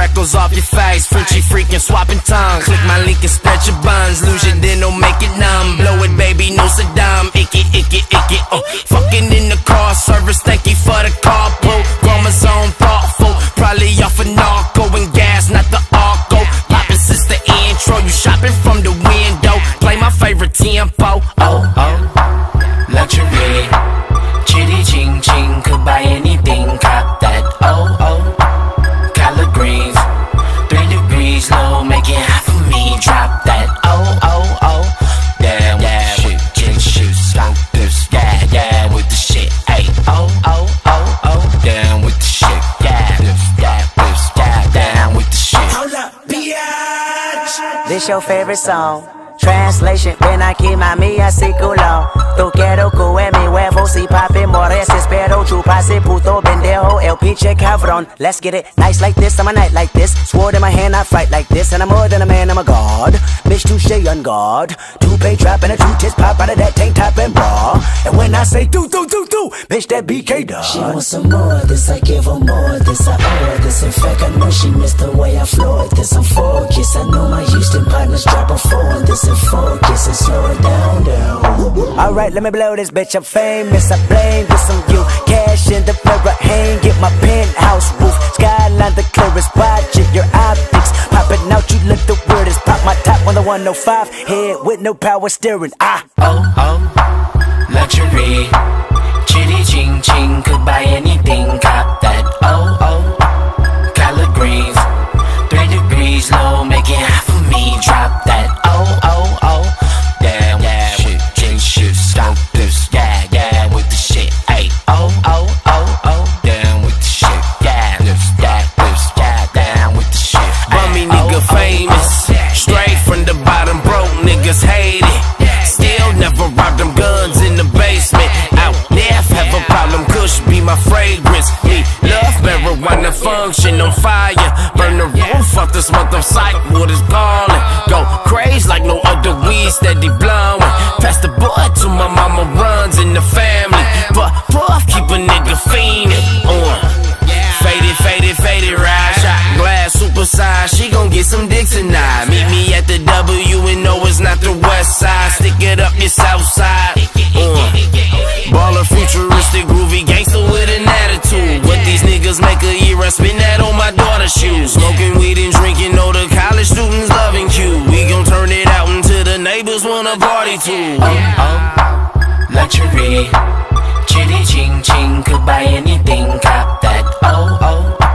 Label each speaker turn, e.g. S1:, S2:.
S1: freckles off your face. Frenchy freaking swapping tongues. Click my link and spread your buns. Lose your then don't make it numb. Blow it, baby, no Saddam. Icky, icky, icky. oh. fucking in the car service. Thank you for the carpool. Chromosome thoughtful. Probably off of narco and gas, not the arco. Poppin' since the intro. You shopping from the window. Play my favorite tempo. Oh, oh.
S2: This
S3: your favorite song. Translation, ven aquí mami así culo Tú quiero que mi huevo si papi mores Espero chupase puto pendejo el pinche cabrón Let's get it, nice like this, I'm a knight like this. Sword in my hand, I fight like this And I'm more than a man, I'm a god. Bitch touche on guard Two-pay trap and a two-tits pop out of that tank top and bra. And when I say do, do, do Bitch that BK dog
S4: She wants some more of this, I give her more of this, I owe her this. In fact, I know she missed the way I floored this. I'm focused, I know my Houston partners drop a four on this. And focus and slow it down, down.
S3: Alright, let me blow this bitch, I'm famous, I blame this on you. Cash in the mirror, hang get my penthouse roof. Skyline the clearest, watch it, your optics. Popping out, you look the weirdest. Pop my top on the 105, head with no power steering Ah,
S2: oh oh, luxury. Chitty ching ching, could buy anything, cop that. Oh oh,
S1: on fire. Burn the roof off this mother sight. Water's calling. Go crazy like no other weed steady blowing. Pass the boy to my mama runs in the family. But puff keep a nigga fiending. On. Faded, faded, faded, ride shot glass, super size. She gon' get some dick tonight. Meet me at the W and no, it's not the west side. Stick it up your south side. Uh. Baller, neighbors wanna party too. Oh, oh, luxury. Chitty ching ching, could buy anything, cop that.
S2: Oh, oh.